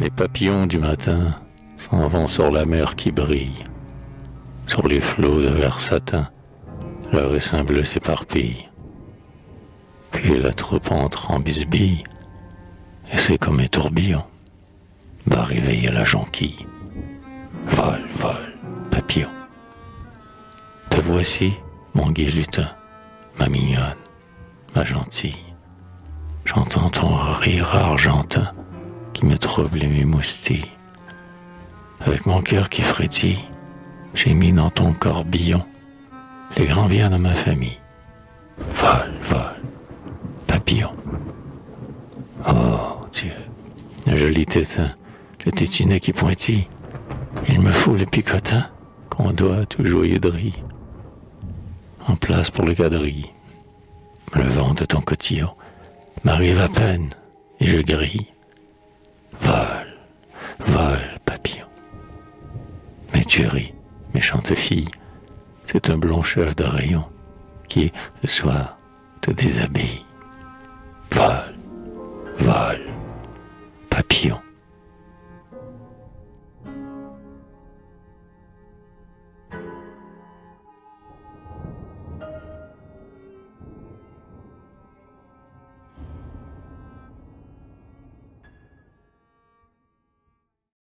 Les papillons du matin s'en vont sur la mer qui brille. Sur les flots de verre satin, leur essaim bleu s'éparpille. Puis la troupe entre en bisbille, et c'est comme un tourbillon va réveiller la jonquille. Vol, vol, papillon. Te voici, mon gai ma mignonne, ma gentille. J'entends ton rire argentin qui me trouble et m'émoustille. Avec mon cœur qui frétille, j'ai mis dans ton corbillon les grands biens de ma famille. Vol, vol, papillon. Oh Dieu, le joli tétin, le tétinet qui pointille, il me faut le picotin qu'on doit tout joyeux de riz. En place pour le quadrille. Le vent de ton cotillon m'arrive à peine et je grille. Mais tu ris, méchante fille, c'est un blond chef de rayon qui, le soir, te déshabille. Vol, vol, papillon.